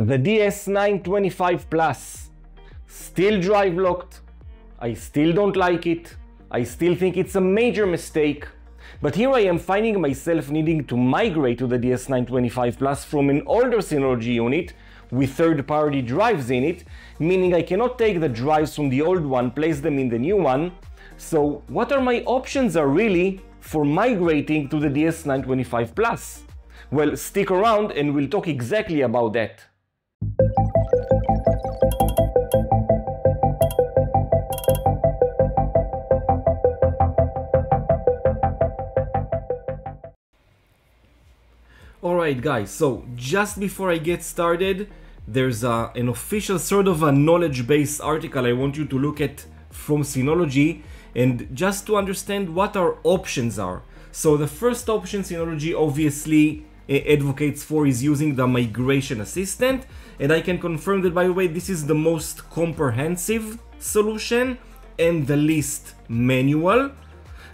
The DS925 Plus, still drive locked. I still don't like it. I still think it's a major mistake. But here I am finding myself needing to migrate to the DS925 Plus from an older Synology unit with third-party drives in it, meaning I cannot take the drives from the old one, place them in the new one. So what are my options are really for migrating to the DS925 Plus? Well, stick around and we'll talk exactly about that. Alright guys, so just before I get started, there's a, an official sort of a knowledge base article I want you to look at from Synology and just to understand what our options are. So the first option Synology obviously eh, advocates for is using the migration assistant and I can confirm that by the way this is the most comprehensive solution and the least manual.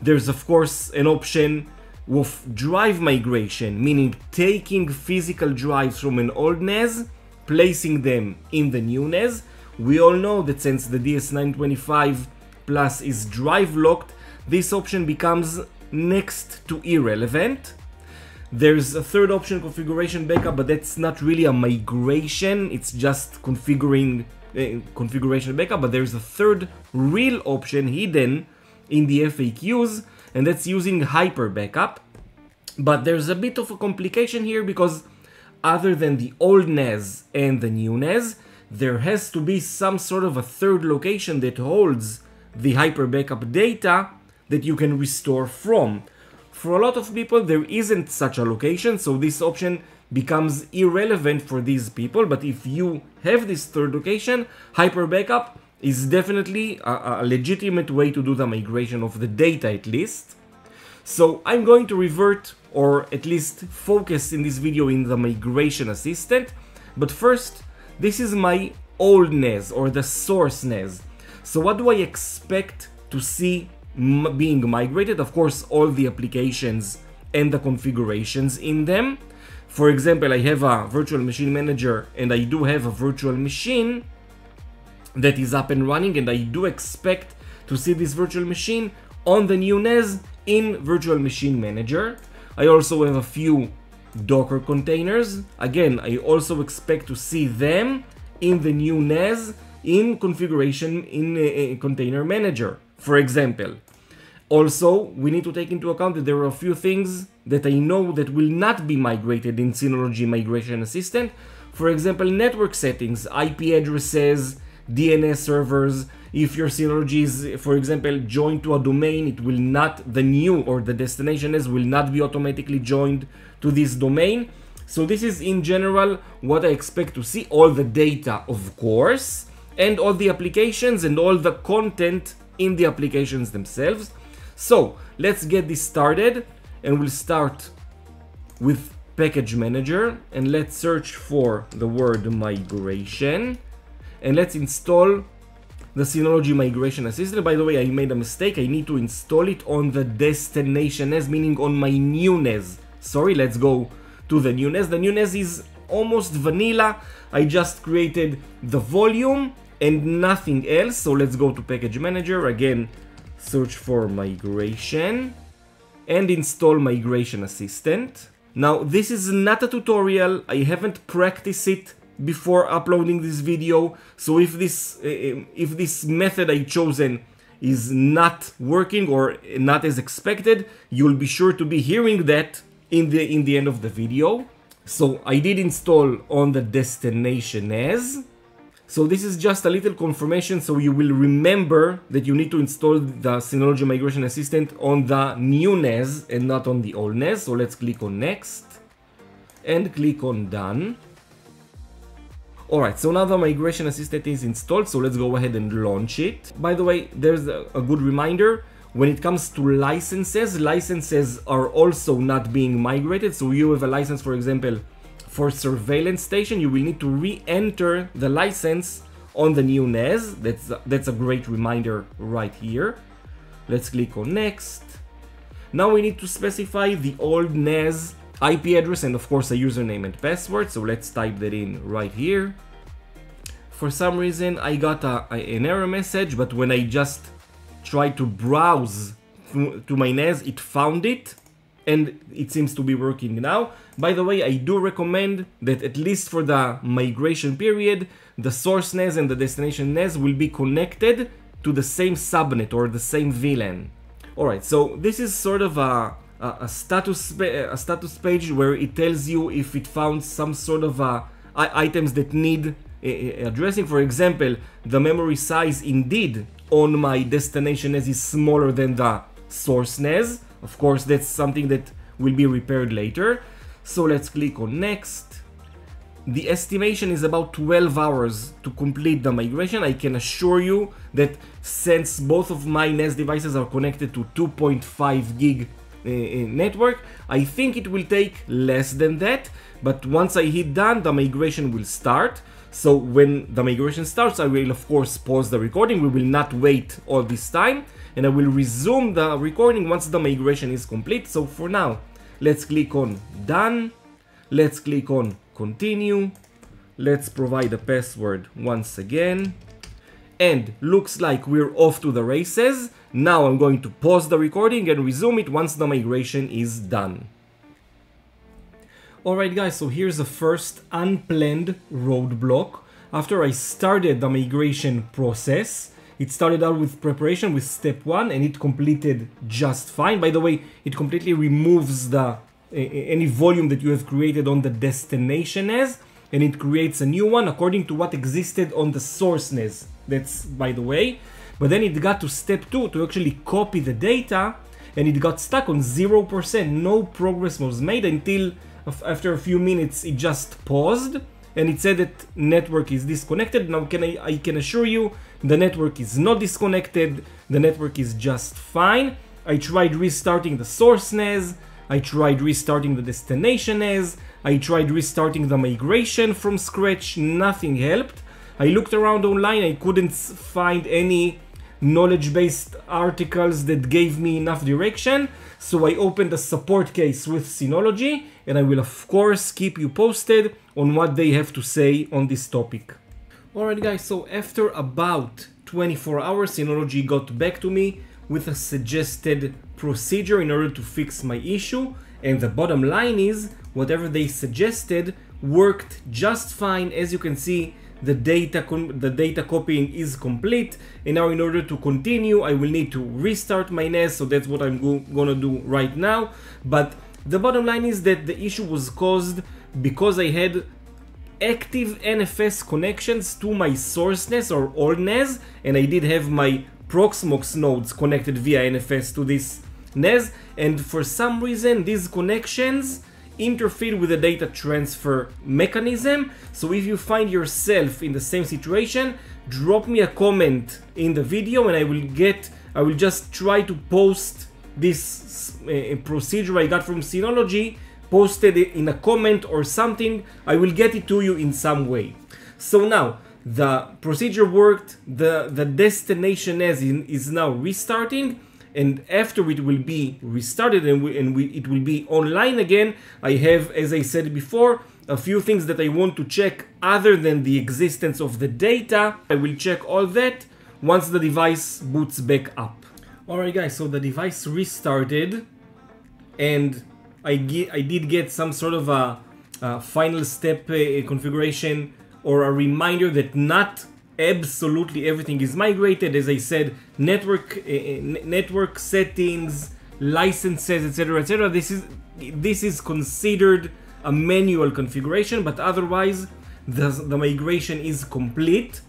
There's of course an option of drive migration, meaning taking physical drives from an old NAS, placing them in the new NAS. We all know that since the DS925 Plus is drive locked, this option becomes next to irrelevant. There's a third option, configuration backup, but that's not really a migration, it's just configuring uh, configuration backup, but there's a third real option hidden in the FAQs, and that's using hyper backup. But there's a bit of a complication here because other than the old NAS and the new NAS, there has to be some sort of a third location that holds the hyper backup data that you can restore from. For a lot of people, there isn't such a location, so this option becomes irrelevant for these people. But if you have this third location, hyper backup is definitely a, a legitimate way to do the migration of the data at least. So I'm going to revert or at least focus in this video in the migration assistant. But first, this is my old NAS or the source NAS. So what do I expect to see being migrated? Of course, all the applications and the configurations in them. For example, I have a virtual machine manager and I do have a virtual machine that is up and running and I do expect to see this virtual machine on the new NAS in Virtual Machine Manager. I also have a few Docker containers. Again, I also expect to see them in the new NAS in configuration in a, Container Manager, for example. Also, we need to take into account that there are a few things that I know that will not be migrated in Synology Migration Assistant. For example, network settings, IP addresses, DNS servers. If your Synology is, for example, joined to a domain, it will not, the new or the destination is will not be automatically joined to this domain. So this is in general what I expect to see, all the data of course, and all the applications and all the content in the applications themselves. So let's get this started and we'll start with package manager and let's search for the word migration and let's install the Synology Migration Assistant. By the way, I made a mistake. I need to install it on the destination NAS, meaning on my new NAS. Sorry, let's go to the new NAS. The new NAS is almost vanilla. I just created the volume and nothing else. So let's go to Package Manager. Again, search for Migration and install Migration Assistant. Now, this is not a tutorial. I haven't practiced it before uploading this video. So if this uh, if this method I chosen is not working or not as expected, you'll be sure to be hearing that in the in the end of the video. So I did install on the destination NAS. So this is just a little confirmation so you will remember that you need to install the Synology Migration Assistant on the new NAS and not on the old NAS. So let's click on next and click on done. Alright, so now the migration assistant is installed, so let's go ahead and launch it. By the way, there's a, a good reminder, when it comes to licenses, licenses are also not being migrated, so you have a license, for example, for surveillance station, you will need to re-enter the license on the new NAS. That's, that's a great reminder right here. Let's click on next. Now we need to specify the old NAS IP address and of course a username and password. So let's type that in right here. For some reason I got a, an error message, but when I just tried to browse to, to my NAS, it found it and it seems to be working now. By the way, I do recommend that at least for the migration period, the source NAS and the destination NAS will be connected to the same subnet or the same VLAN. Alright, so this is sort of a, a, status a status page where it tells you if it found some sort of uh, items that need addressing. For example, the memory size indeed on my destination NAS is smaller than the source NAS. Of course, that's something that will be repaired later. So let's click on next. The estimation is about 12 hours to complete the migration. I can assure you that since both of my NAS devices are connected to 2.5 gig Uh, uh, network, I think it will take less than that. But once I hit done, the migration will start. So when the migration starts, I will of course pause the recording. We will not wait all this time and I will resume the recording once the migration is complete. So for now, let's click on done. Let's click on continue. Let's provide a password once again. And looks like we're off to the races. Now I'm going to pause the recording and resume it once the migration is done. Alright guys, so here's the first unplanned roadblock. After I started the migration process, it started out with preparation with step one and it completed just fine. By the way, it completely removes the any volume that you have created on the destination NAS and it creates a new one according to what existed on the source NAS. That's by the way. But then it got to step two to actually copy the data and it got stuck on 0%. No progress was made until after a few minutes it just paused and it said that network is disconnected. Now can I, I can assure you the network is not disconnected, the network is just fine. I tried restarting the source NAS, I tried restarting the destination NAS, I tried restarting the migration from scratch, nothing helped. I looked around online, I couldn't find any knowledge-based articles that gave me enough direction, so I opened a support case with Synology, and I will of course keep you posted on what they have to say on this topic. Alright guys, so after about 24 hours, Synology got back to me with a suggested procedure in order to fix my issue. And the bottom line is whatever they suggested worked just fine. As you can see the data the data copying is complete. And now in order to continue I will need to restart my NAS so that's what I'm go gonna do right now. But the bottom line is that the issue was caused because I had active NFS connections to my source NAS or old NAS and I did have my Proxmox nodes connected via NFS to this NAS and for some reason these connections interfere with the data transfer mechanism so if you find yourself in the same situation drop me a comment in the video and I will get I will just try to post this uh, procedure I got from Synology posted it in a comment or something, I will get it to you in some way. So now, the procedure worked, the, the destination as in, is now restarting, and after it will be restarted and, we, and we, it will be online again, I have, as I said before, a few things that I want to check other than the existence of the data. I will check all that once the device boots back up. Alright guys, so the device restarted and I, I did get some sort of a, a final step uh, configuration or a reminder that not absolutely everything is migrated. As I said, network uh, network settings, licenses, etc., etc. This is this is considered a manual configuration, but otherwise the, the migration is complete.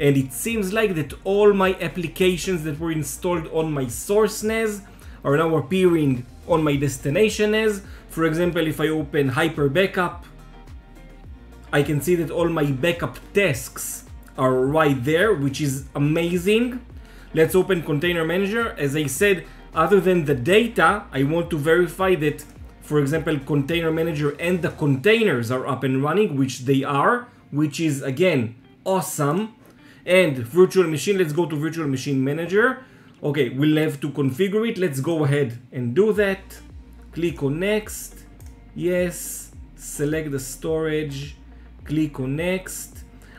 And it seems like that all my applications that were installed on my source NAS are now appearing on my destination NAS. For example, if I open Hyper Backup, I can see that all my backup tasks are right there, which is amazing. Let's open Container Manager. As I said, other than the data, I want to verify that, for example, Container Manager and the containers are up and running, which they are, which is again awesome. And virtual machine, let's go to Virtual Machine Manager. Okay, we'll have to configure it. Let's go ahead and do that. Click on next. Yes, select the storage, click on next.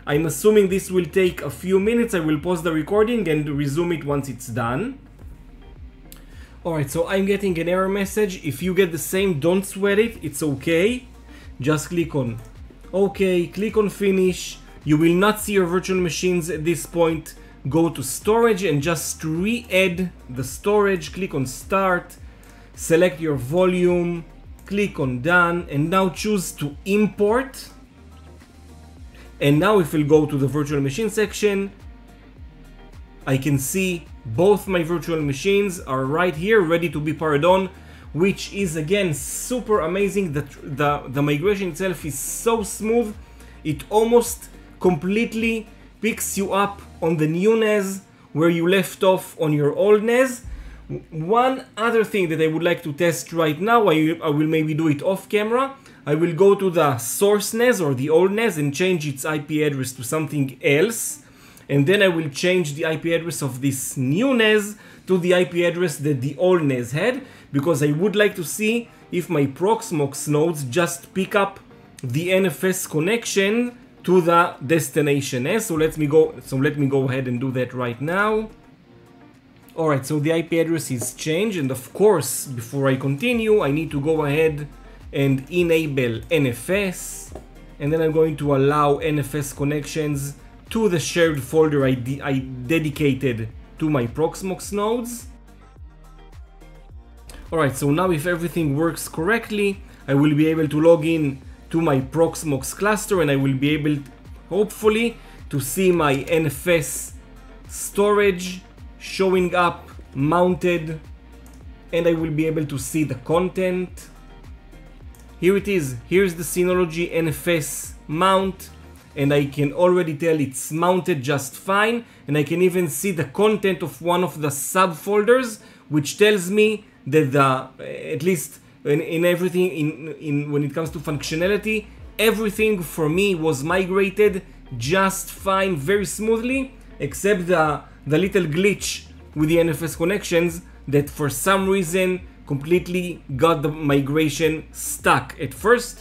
I'm assuming this will take a few minutes. I will pause the recording and resume it once it's done. Alright, so I'm getting an error message. If you get the same, don't sweat it. It's okay. Just click on OK, click on finish. You will not see your virtual machines at this point. Go to storage and just re-add the storage. Click on start. Select your volume. Click on done and now choose to import and now if we go to the virtual machine section, I can see both my virtual machines are right here ready to be powered on, which is again super amazing. The, the, the migration itself is so smooth, it almost completely picks you up on the new NAS where you left off on your old NAS. One other thing that I would like to test right now, I, I will maybe do it off camera, I will go to the source NAS or the old NAS and change its IP address to something else. And then I will change the IP address of this new NAS to the IP address that the old NAS had because I would like to see if my Proxmox nodes just pick up the NFS connection to the destination NAS. So let me go so let me go ahead and do that right now. Alright, so the IP address is changed and of course before I continue I need to go ahead and enable NFS and then I'm going to allow NFS connections to the shared folder I, de I dedicated to my Proxmox nodes. Alright, so now if everything works correctly, I will be able to log in to my Proxmox cluster and I will be able, hopefully, to see my NFS storage showing up mounted and I will be able to see the content here it is, here's the Synology NFS mount and I can already tell it's mounted just fine and I can even see the content of one of the subfolders which tells me that the, eh, at least in, in everything, in, in when it comes to functionality, everything for me was migrated just fine, very smoothly, except the, the little glitch with the NFS connections that for some reason completely got the migration stuck at first.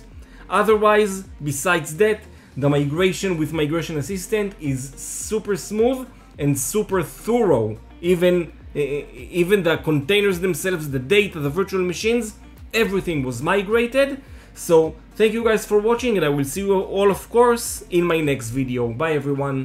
Otherwise, besides that, the migration with Migration Assistant is super smooth and super thorough. Even, even the containers themselves, the data, the virtual machines, everything was migrated. So thank you guys for watching and I will see you all of course in my next video. Bye everyone.